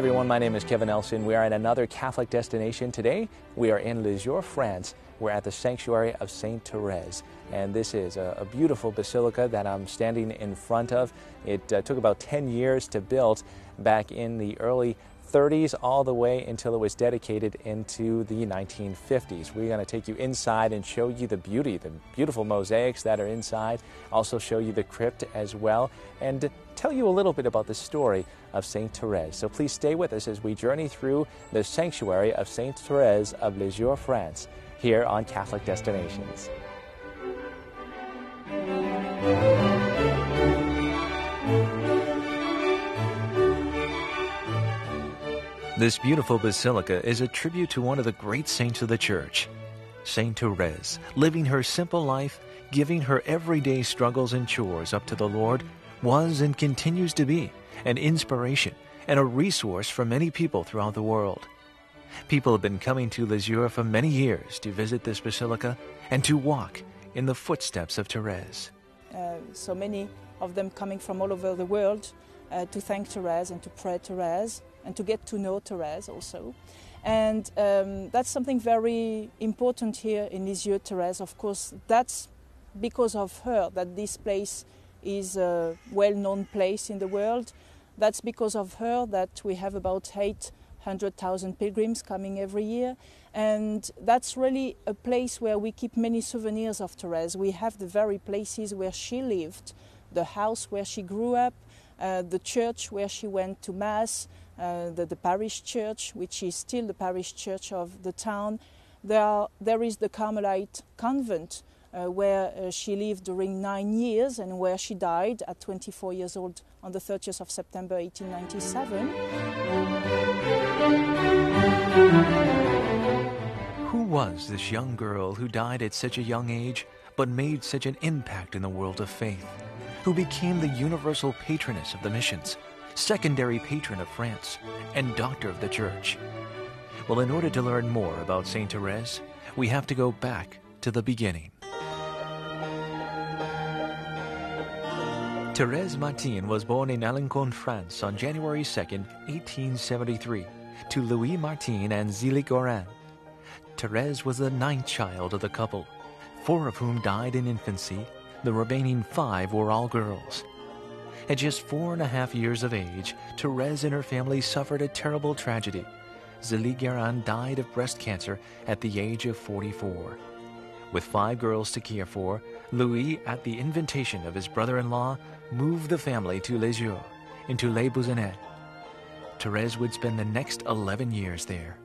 everyone. My name is Kevin Nelson. We are at another Catholic destination today. We are in Lisieux, France. We're at the sanctuary of Saint Therese, and this is a, a beautiful basilica that I'm standing in front of. It uh, took about 10 years to build back in the early 30s all the way until it was dedicated into the 1950s. We're going to take you inside and show you the beauty, the beautiful mosaics that are inside, also show you the crypt as well, and tell you a little bit about the story of St. Therese. So please stay with us as we journey through the sanctuary of St. Therese of Lisieux, France, here on Catholic Destinations. This beautiful basilica is a tribute to one of the great saints of the Church, Saint Therese, living her simple life, giving her everyday struggles and chores up to the Lord, was and continues to be an inspiration and a resource for many people throughout the world. People have been coming to Lisieux for many years to visit this basilica and to walk in the footsteps of Therese. Uh, so many of them coming from all over the world uh, to thank Therese and to pray Therese and to get to know Therese also. And um, that's something very important here in Lisieux, Therese. Of course, that's because of her that this place is a well known place in the world. That's because of her that we have about 800,000 pilgrims coming every year. And that's really a place where we keep many souvenirs of Therese. We have the very places where she lived, the house where she grew up, uh, the church where she went to Mass, uh, the, the, parish church, which is still the parish church of the town. There, are, there is the Carmelite convent where uh, she lived during nine years and where she died at 24 years old on the 30th of September 1897. Who was this young girl who died at such a young age but made such an impact in the world of faith? Who became the universal patroness of the missions? secondary patron of France, and doctor of the Church. Well, in order to learn more about St. Therese, we have to go back to the beginning. Therese Martin was born in Alençon, France on January 2, 1873, to Louis Martin and Zélie Guérin. Therese was the ninth child of the couple, four of whom died in infancy. The remaining five were all girls. At just four and a half years of age, Therese and her family suffered a terrible tragedy. Zélie Guérin died of breast cancer at the age of 44. With five girls to care for, Louis, at the invitation of his brother-in-law, moved the family to Lisieux, into Les Buissonnets. Therese would spend the next 11 years there.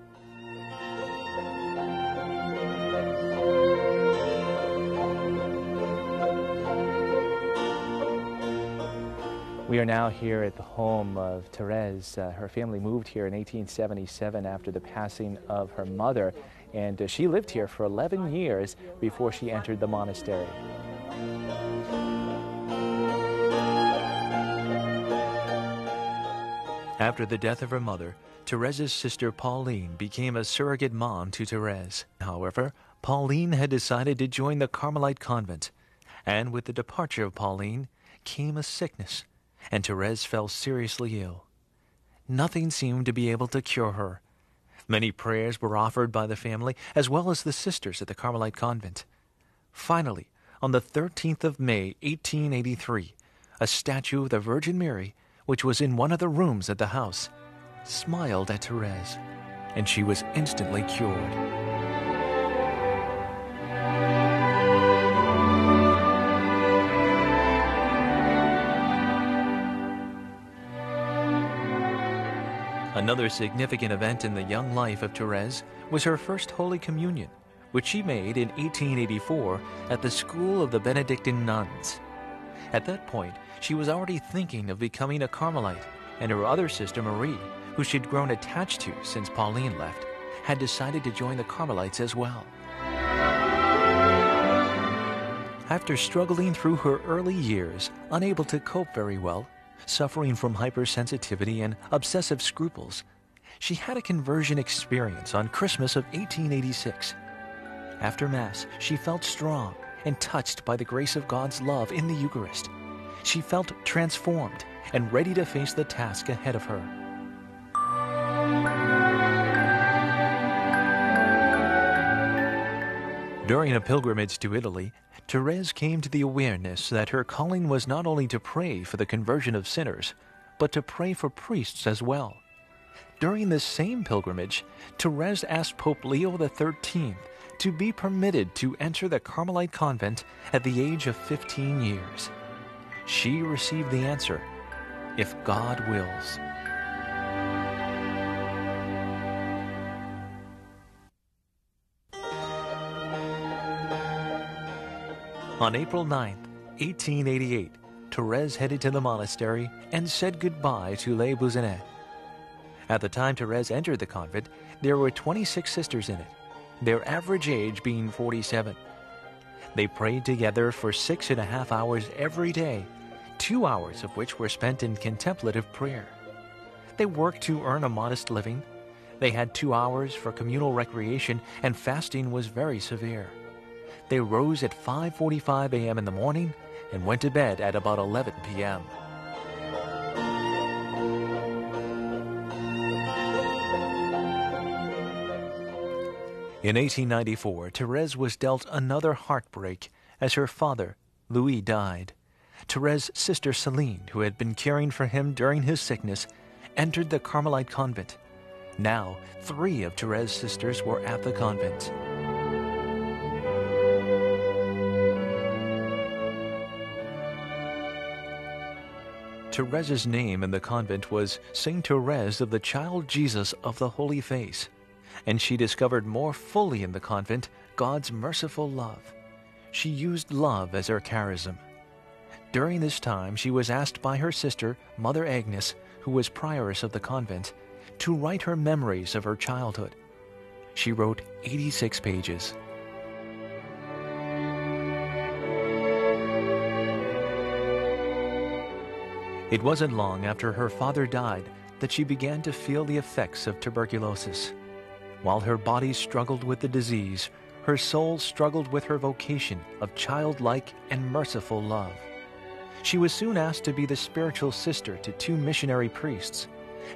We are now here at the home of Therese. Uh, her family moved here in 1877 after the passing of her mother, and uh, she lived here for 11 years before she entered the monastery. After the death of her mother, Therese's sister Pauline became a surrogate mom to Therese. However, Pauline had decided to join the Carmelite convent, and with the departure of Pauline came a sickness and Therese fell seriously ill. Nothing seemed to be able to cure her. Many prayers were offered by the family as well as the sisters at the Carmelite convent. Finally, on the 13th of May, 1883, a statue of the Virgin Mary, which was in one of the rooms at the house, smiled at Therese, and she was instantly cured. Another significant event in the young life of Therese was her first Holy Communion, which she made in 1884 at the school of the Benedictine nuns. At that point, she was already thinking of becoming a Carmelite, and her other sister Marie, who she'd grown attached to since Pauline left, had decided to join the Carmelites as well. After struggling through her early years, unable to cope very well, suffering from hypersensitivity and obsessive scruples. She had a conversion experience on Christmas of 1886. After Mass, she felt strong and touched by the grace of God's love in the Eucharist. She felt transformed and ready to face the task ahead of her. During a pilgrimage to Italy, Therese came to the awareness that her calling was not only to pray for the conversion of sinners, but to pray for priests as well. During this same pilgrimage, Therese asked Pope Leo XIII to be permitted to enter the Carmelite convent at the age of 15 years. She received the answer, if God wills. On April 9, 1888, Therese headed to the monastery and said goodbye to Les Buissonnets. At the time Therese entered the convent, there were 26 sisters in it, their average age being 47. They prayed together for six and a half hours every day, two hours of which were spent in contemplative prayer. They worked to earn a modest living. They had two hours for communal recreation, and fasting was very severe. They rose at 5:45 a.m. in the morning and went to bed at about 11 p.m. In 1894, Therese was dealt another heartbreak as her father, Louis, died. Therese's sister Celine, who had been caring for him during his sickness, entered the Carmelite convent. Now, three of Therese's sisters were at the convent. Therese's name in the convent was Saint Therese of the Child Jesus of the Holy Face, and she discovered more fully in the convent God's merciful love. She used love as her charism. During this time, she was asked by her sister, Mother Agnes, who was prioress of the convent, to write her memories of her childhood. She wrote 86 pages. It wasn't long after her father died that she began to feel the effects of tuberculosis. While her body struggled with the disease, her soul struggled with her vocation of childlike and merciful love. She was soon asked to be the spiritual sister to two missionary priests,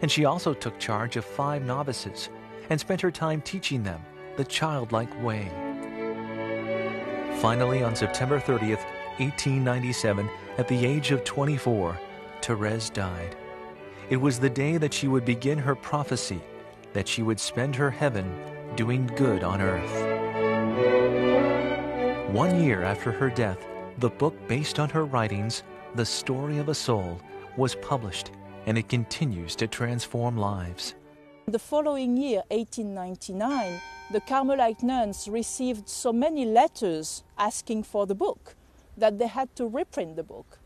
and she also took charge of five novices and spent her time teaching them the childlike way. Finally, on September 30th, 1897, at the age of 24, Therese died. It was the day that she would begin her prophecy that she would spend her heaven doing good on earth. One year after her death, the book based on her writings, The Story of a Soul, was published and it continues to transform lives. The following year, 1899, the Carmelite nuns received so many letters asking for the book that they had to reprint the book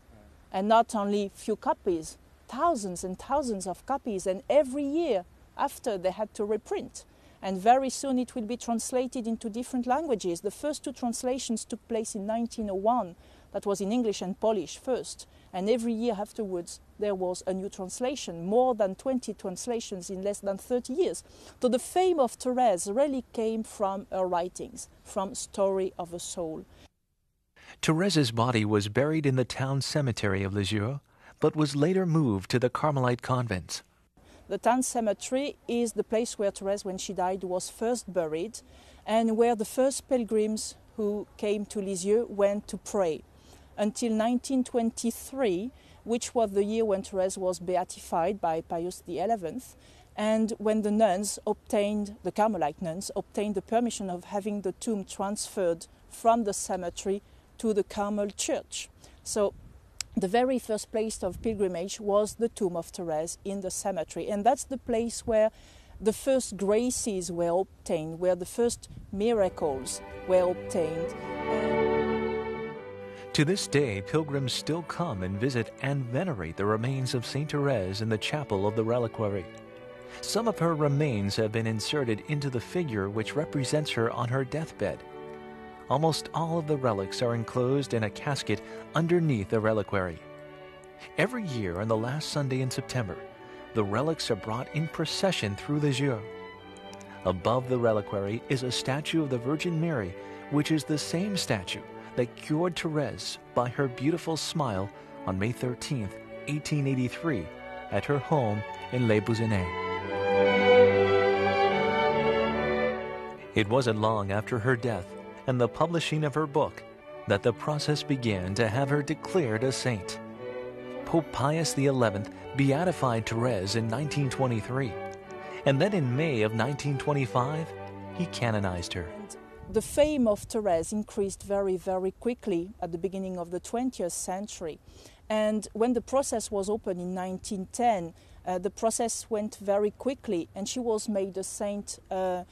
and not only few copies, thousands and thousands of copies, and every year after they had to reprint. And very soon it will be translated into different languages. The first two translations took place in 1901. That was in English and Polish first. And every year afterwards, there was a new translation, more than 20 translations in less than 30 years. So the fame of Therese really came from her writings, from Story of a Soul. Therese's body was buried in the town cemetery of Lisieux, but was later moved to the Carmelite convents. The town cemetery is the place where Therese, when she died, was first buried and where the first pilgrims who came to Lisieux went to pray. Until 1923, which was the year when Therese was beatified by Pius XI, and when the nuns obtained, the Carmelite nuns obtained the permission of having the tomb transferred from the cemetery to the Carmel Church. So the very first place of pilgrimage was the tomb of Therese in the cemetery, and that's the place where the first graces were obtained, where the first miracles were obtained. To this day, pilgrims still come and visit and venerate the remains of St. Therese in the chapel of the reliquary. Some of her remains have been inserted into the figure which represents her on her deathbed. Almost all of the relics are enclosed in a casket underneath the reliquary. Every year on the last Sunday in September, the relics are brought in procession through Lisieux. Above the reliquary is a statue of the Virgin Mary, which is the same statue that cured Therese by her beautiful smile on May 13, 1883, at her home in Les Buissonnets. It wasn't long after her death and the publishing of her book that the process began to have her declared a saint. Pope Pius XI beatified Therese in 1923, and then in May of 1925, he canonized her. The fame of Therese increased very, very quickly at the beginning of the 20th century. And when the process was opened in 1910, uh, the process went very quickly, and she was made a saint uh,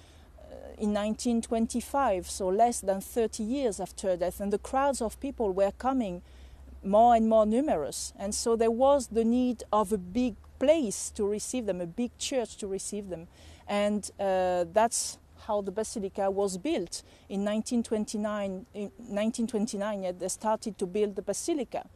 in 1925, so less than 30 years after death. And the crowds of people were coming more and more numerous. And so there was the need of a big place to receive them, a big church to receive them. And uh, that's how the basilica was built. In 1929, in 1929 they started to build the basilica.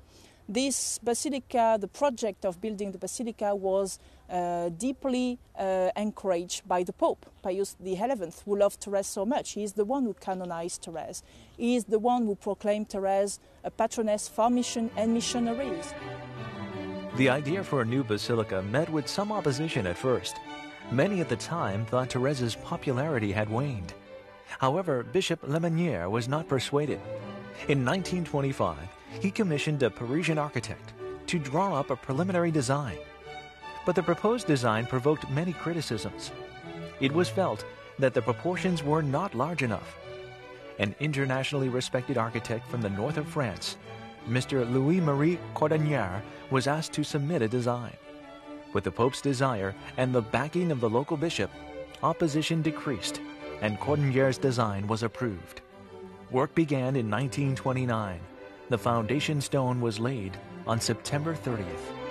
This basilica, the project of building the basilica, was uh, deeply uh, encouraged by the Pope, Pius XI, who loved Therese so much. He is the one who canonized Therese. He is the one who proclaimed Therese a patroness for mission and missionaries. The idea for a new basilica met with some opposition at first. Many at the time thought Therese's popularity had waned. However, Bishop Lemonnier was not persuaded. In 1925, he commissioned a Parisian architect to draw up a preliminary design. But the proposed design provoked many criticisms. It was felt that the proportions were not large enough. An internationally respected architect from the north of France, Mr. Louis Marie Cordonnier, was asked to submit a design. With the Pope's desire and the backing of the local bishop, opposition decreased and Cordonnier's design was approved. Work began in 1929 the foundation stone was laid on September 30th.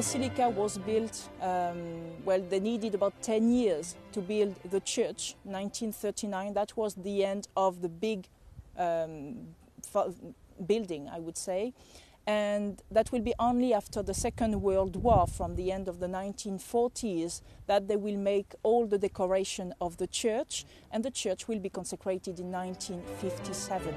Basilica was built, um, well, they needed about 10 years to build the church, 1939. That was the end of the big um, building, I would say and that will be only after the Second World War, from the end of the 1940s, that they will make all the decoration of the church, and the church will be consecrated in 1957.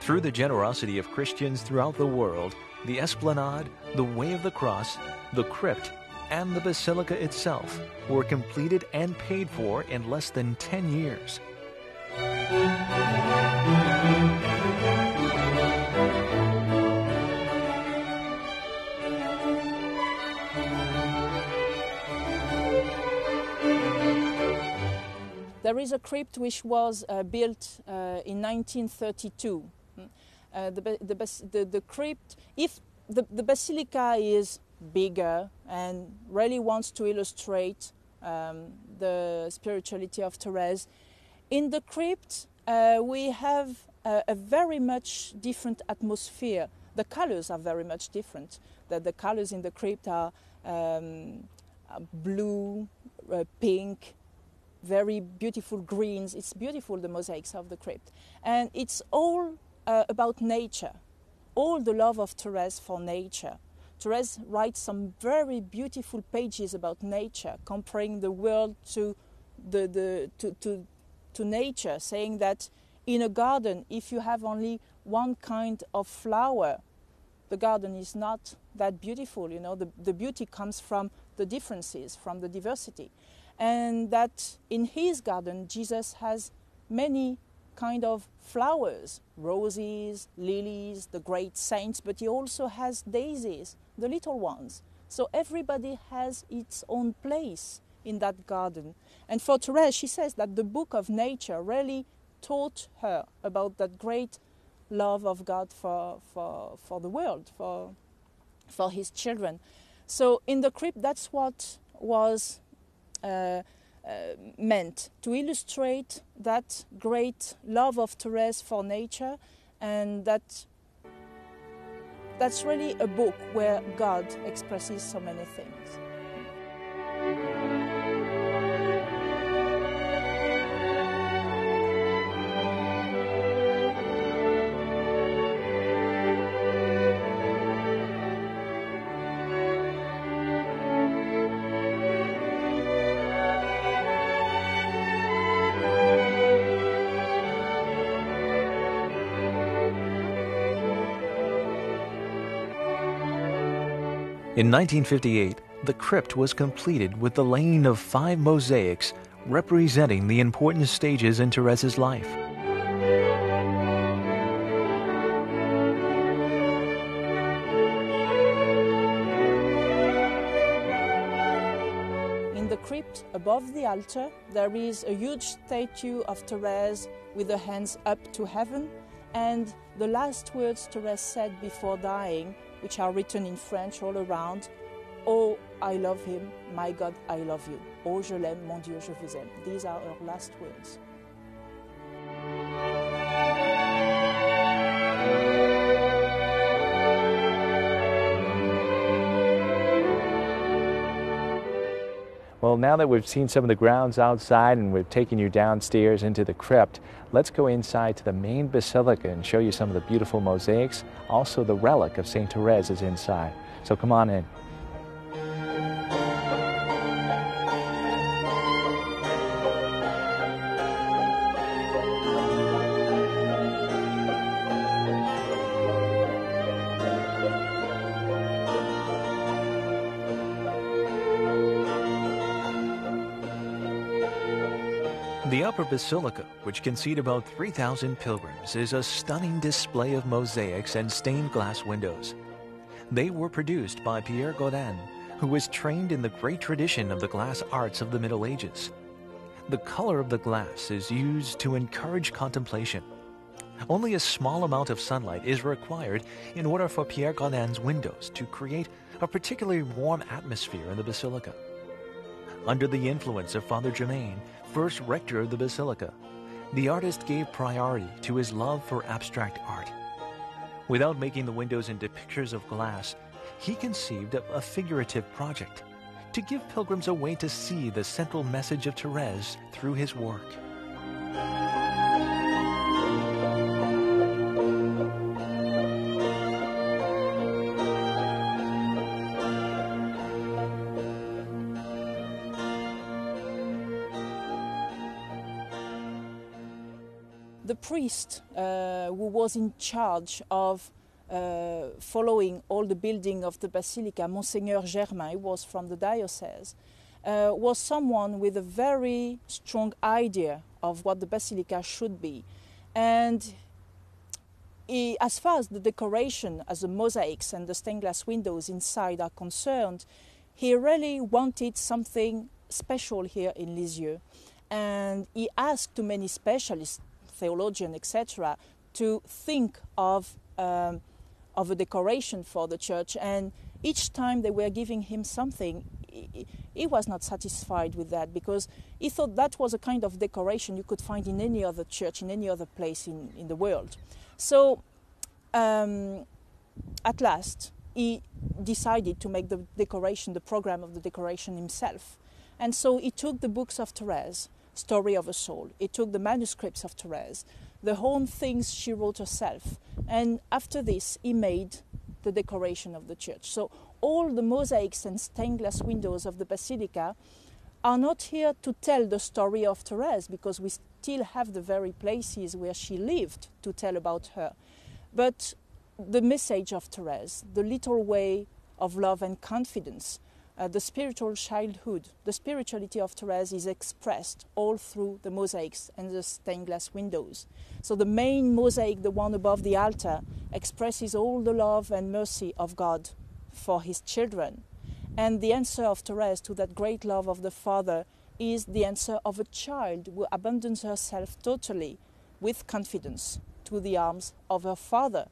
Through the generosity of Christians throughout the world, the esplanade, the Way of the Cross, the crypt, and the basilica itself were completed and paid for in less than 10 years. There is a crypt which was uh, built uh, in 1932. Uh, the, the, the, the, crypt, if the, the basilica is bigger and really wants to illustrate um, the spirituality of Therese, in the crypt uh, we have a, a, very much different atmosphere. The colors are very much different. The, the colors in the crypt are um, blue, uh, pink, very beautiful greens. It's beautiful, the mosaics of the crypt. And it's all uh, about nature, all the love of Therese for nature. Therese writes some very beautiful pages about nature, comparing the world to, the, the, to, to, to nature, saying that in a garden, if you have only one kind of flower, the garden is not that beautiful. You know, the, the beauty comes from the differences, from the diversity and that in his garden Jesus has many kind of flowers, roses, lilies, the great saints, but he also has daisies, the little ones. So everybody has its own place in that garden. And for Therese, she says that the book of nature really taught her about that great love of God for, for, for the world, for, for his children. So in the crypt, that's what was uh, uh, meant to illustrate that great love of Therese for nature and that that's really a book where God expresses so many things. In 1958, the crypt was completed with the laying of five mosaics representing the important stages in Therese's life. In the crypt above the altar, there is a huge statue of Therese with her hands up to heaven, and the last words Therese said before dying, which are written in French all around, Oh, I love him, my God, I love you. Oh, je l'aime, mon Dieu, je vous aime. These are her last words. Well, now that we've seen some of the grounds outside and we've taken you downstairs into the crypt, let's go inside to the main basilica and show you some of the beautiful mosaics. Also, the relic of St. Therese is inside. So come on in. Basilica, which can seat about 3,000 pilgrims, is a stunning display of mosaics and stained glass windows. They were produced by Pierre Gaudin, who was trained in the great tradition of the glass arts of the Middle Ages. The color of the glass is used to encourage contemplation. Only a small amount of sunlight is required in order for Pierre Gaudin's windows to create a particularly warm atmosphere in the basilica. Under the influence of Father Germain, first rector of the basilica, the artist gave priority to his love for abstract art. Without making the windows into pictures of glass, he conceived a, a figurative project to give pilgrims a way to see the central message of Therese through his work. The priest uh, who was in charge of uh, following all the building of the basilica, Monseigneur Germain, who was from the diocese, uh, was someone with a very strong idea of what the basilica should be. And he, as far as the decoration, as the mosaics and the stained glass windows inside are concerned, he really wanted something special here in Lisieux. And he asked to many specialists theologian, etc., to think of, um, of a decoration for the church. And each time they were giving him something, he, he, was not satisfied with that because he thought that was a kind of decoration you could find in any other church, in any other place in, in the world. So um, at last, he decided to make the decoration, the program of the decoration himself. And so he took the books of Therese Story of a Soul. It took the manuscripts of Therese, the whole things she wrote herself, and after this, he made the decoration of the church. So all the mosaics and stained glass windows of the basilica are not here to tell the story of Therese because we still have the very places where she lived to tell about her. But the message of Therese, the little way of love and confidence, uh, the spiritual childhood, the spirituality of Therese is expressed all through the mosaics and the stained glass windows. So the main mosaic, the one above the altar, expresses all the love and mercy of God for his children. And the answer of Therese to that great love of the Father is the answer of a child who abandons herself totally with confidence to the arms of her Father.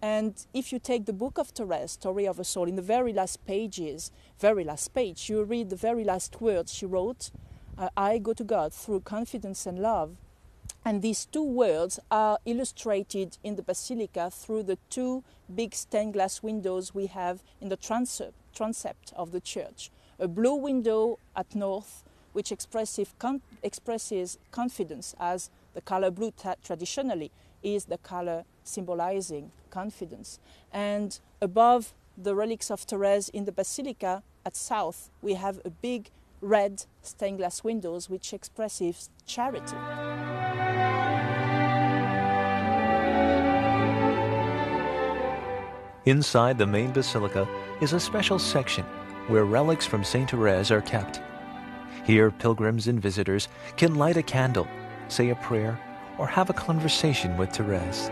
And if you take the book of Therese, Story of a Soul, in the very last pages, very last page, you read the very last words she wrote uh, I go to God through confidence and love. And these two words are illustrated in the basilica through the two big stained glass windows we have in the transept, transept of the church. A blue window at north, which con- expresses confidence as the color blue tra- traditionally is the color symbolizing confidence. And above the relics of Therese in the basilica at south, we have a big red stained glass windows which expresses charity. Inside the main basilica is a special section where relics from St. Therese are kept. Here, pilgrims and visitors can light a candle, say a prayer, or have a conversation with Therese.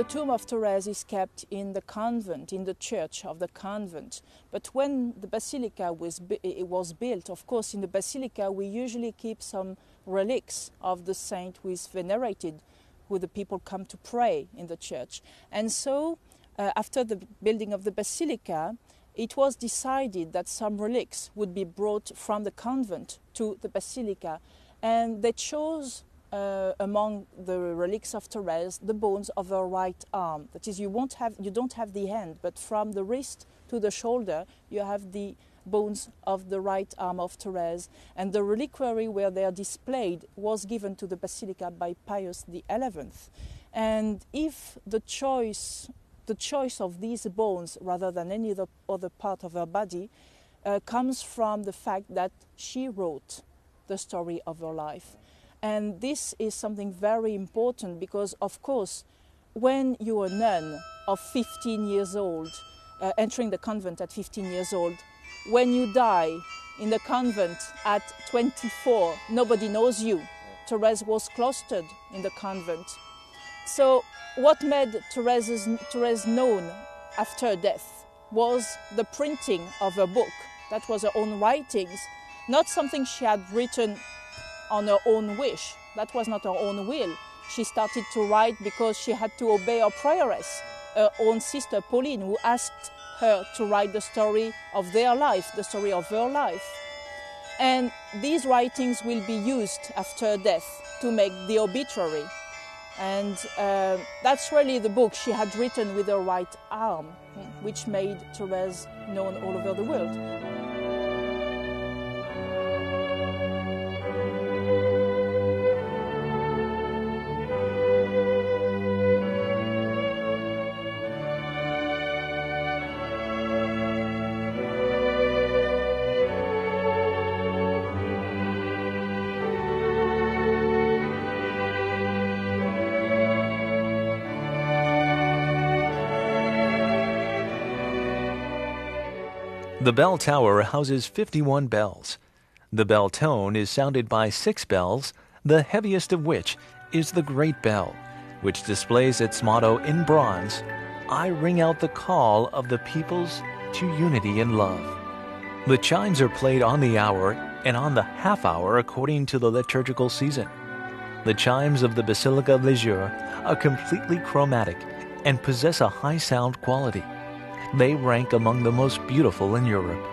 The tomb of Therese is kept in the convent, in the church of the convent. But when the basilica was, it was built, of course, in the basilica we usually keep some relics of the saint who is venerated, who the people come to pray in the church. And so, uh, after the building of the basilica, it was decided that some relics would be brought from the convent to the basilica. And they chose uh, among the relics of Therese, the bones of her right arm. That is, you won't have, you don't have the hand, but from the wrist to the shoulder, you have the bones of the right arm of Therese. And the reliquary where they are displayed was given to the basilica by Pius XI. And if the choice, the choice of these bones rather than any other, other part of her body uh, comes from the fact that she wrote the story of her life. And this is something very important because, of course, when you're a nun of 15 years old, uh, entering the convent at 15 years old, when you die in the convent at 24, nobody knows you. Therese was cloistered in the convent. So, what made Therese, Therese known after death was the printing of her book. That was her own writings, not something she had written on her own wish. That was not her own will. She started to write because she had to obey her prioress, her own sister Pauline, who asked her to write the story of their life, the story of her life. And these writings will be used after death to make the obituary. And uh, that's really the book she had written with her right arm, which made Therese known all over the world. The bell tower houses 51 bells. The bell tone is sounded by six bells, the heaviest of which is the Great Bell, which displays its motto in bronze I ring out the call of the peoples to unity and love. The chimes are played on the hour and on the half hour according to the liturgical season. The chimes of the Basilica of are completely chromatic and possess a high sound quality. They rank among the most beautiful in Europe.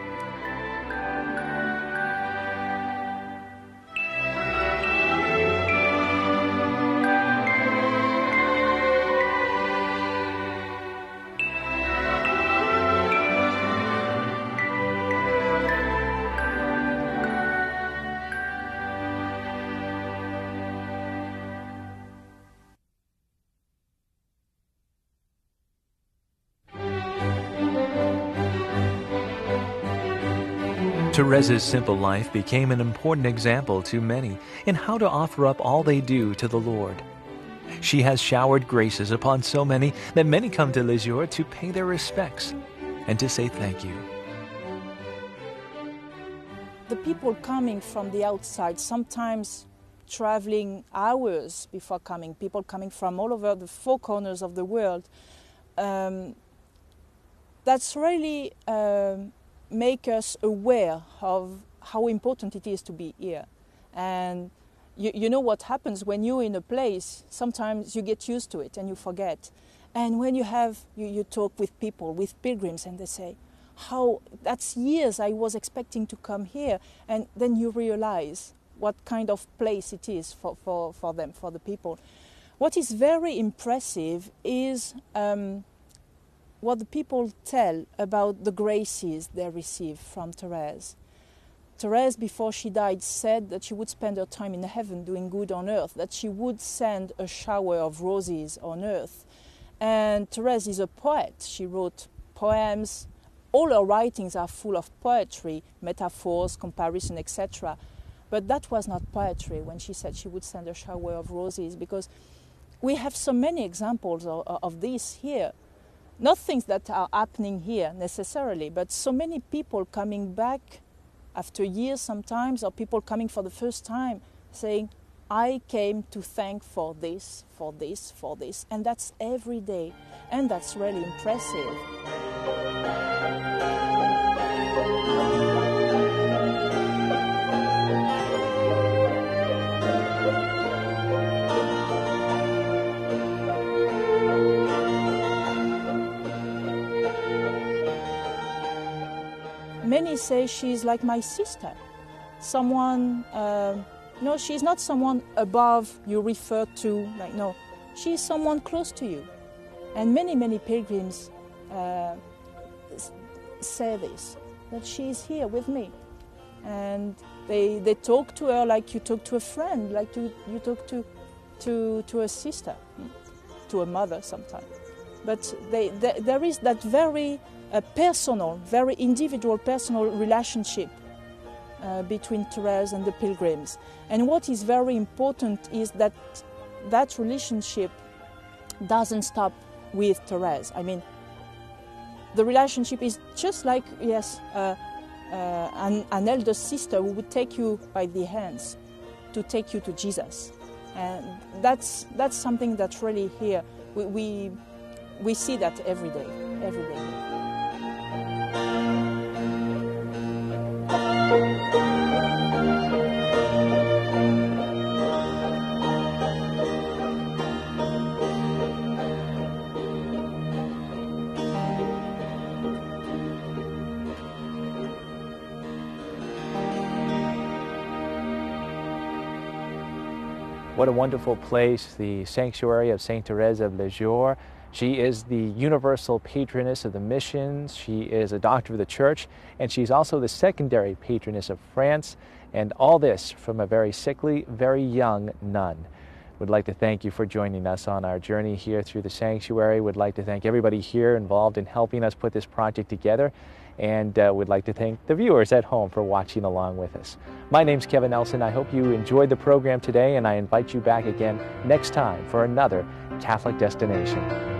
Therese's simple life became an important example to many in how to offer up all they do to the Lord. She has showered graces upon so many that many come to Lisieux to pay their respects and to say thank you. The people coming from the outside, sometimes traveling hours before coming, people coming from all over the four corners of the world, um, that's really um, make us aware of how important it is to be here. And you, you know what happens when you're in a place, sometimes you get used to it and you forget. And when you have, you, you talk with people, with pilgrims, and they say, how that's years I was expecting to come here. And then you realize what kind of place it is for, for, for them, for the people. What is very impressive is um, what the people tell about the graces they receive from Therese. Therese, before she died, said that she would spend her time in heaven doing good on earth, that she would send a shower of roses on earth. And Therese is a poet. She wrote poems. All her writings are full of poetry, metaphors, comparison, etc. But that was not poetry when she said she would send a shower of roses, because we have so many examples of, of this here. Not things that are happening here necessarily, but so many people coming back after years sometimes, or people coming for the first time saying, I came to thank for this, for this, for this. And that's every day. And that's really impressive. Say she's like my sister, someone. Uh, no, she's not someone above you refer to, like, no, she's someone close to you. And many, many pilgrims uh, say this, that she's here with me. And they, they talk to her like you talk to a friend, like to, you talk to, to, to a sister, to a mother sometimes. But they, they, there is that very uh, personal, very individual personal relationship uh, between Therese and the pilgrims. And what is very important is that that relationship doesn't stop with Therese. I mean, the relationship is just like, yes, uh, uh, an, an elder sister who would take you by the hands to take you to Jesus. And that's, that's something that's really here. We, we, we see that every day, every day. What a wonderful place, the sanctuary of St. Therese of Lisieux. She is the universal patroness of the missions. She is a doctor of the church, and she's also the secondary patroness of France. And all this from a very sickly, very young nun. Would like to thank you for joining us on our journey here through the sanctuary. Would like to thank everybody here involved in helping us put this project together and uh, would like to thank the viewers at home for watching along with us. My name's Kevin Nelson. I hope you enjoyed the program today, and I invite you back again next time for another Catholic Destination.